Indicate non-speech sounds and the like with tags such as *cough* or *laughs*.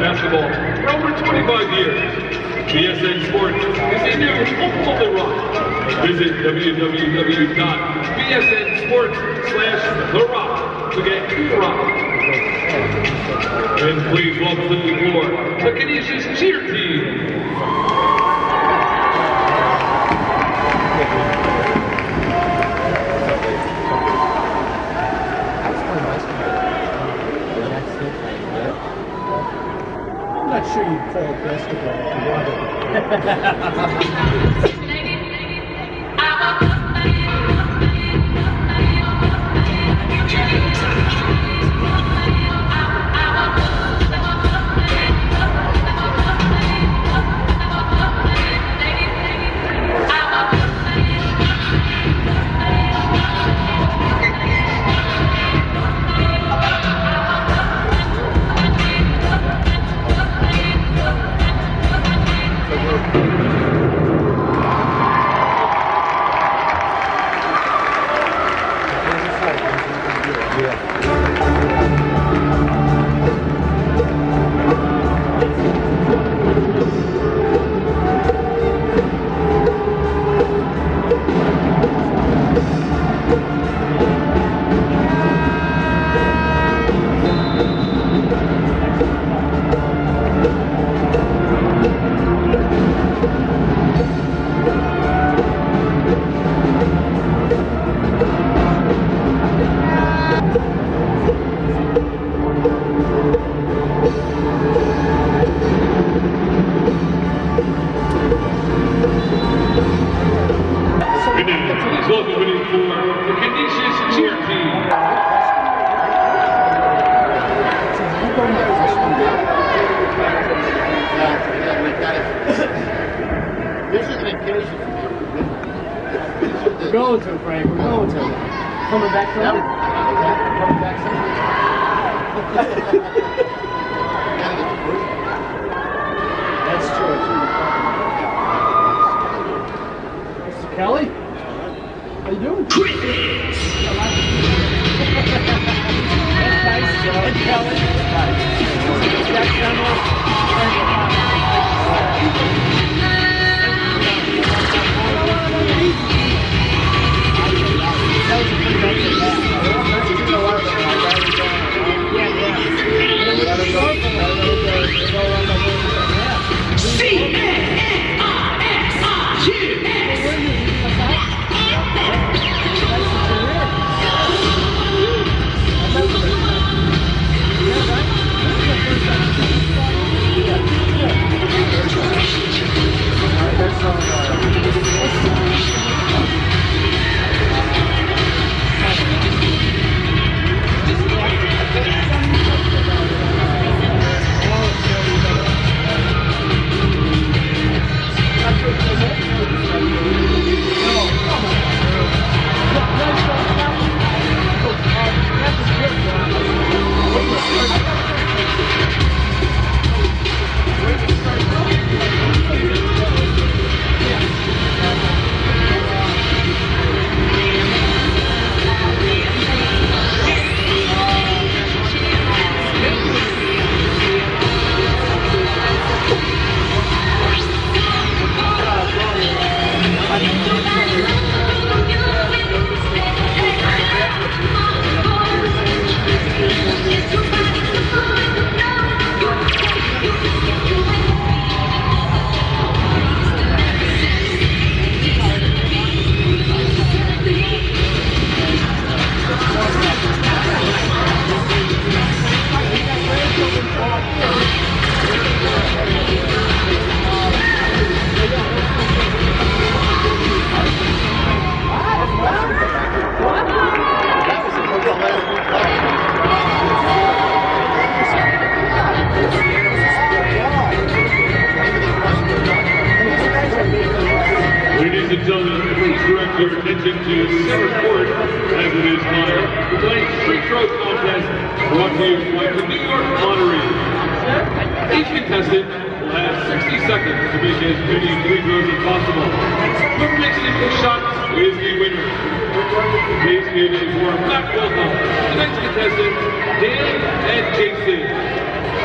For over 25 years, BSN Sports is a new ultimately rock. Visit www.bsnsports slash The Rock to get your rock. And please welcome to the floor the Canisius cheer team. Sure *laughs* you'd you We're going to, Frank. We're going to. Coming back from it? Coming back That's true. Mr. Kelly? How you doing? That's nice. Kelly. Jack Summer. Ladies please direct your attention to center court as it is time to play free throw contest brought to you by the New York Lottery. Each contestant will have 60 seconds to make as many free throws as possible. Whoever makes the most shots is the winner. Please give a warm clap welcome the next contestants, Dan and Jason.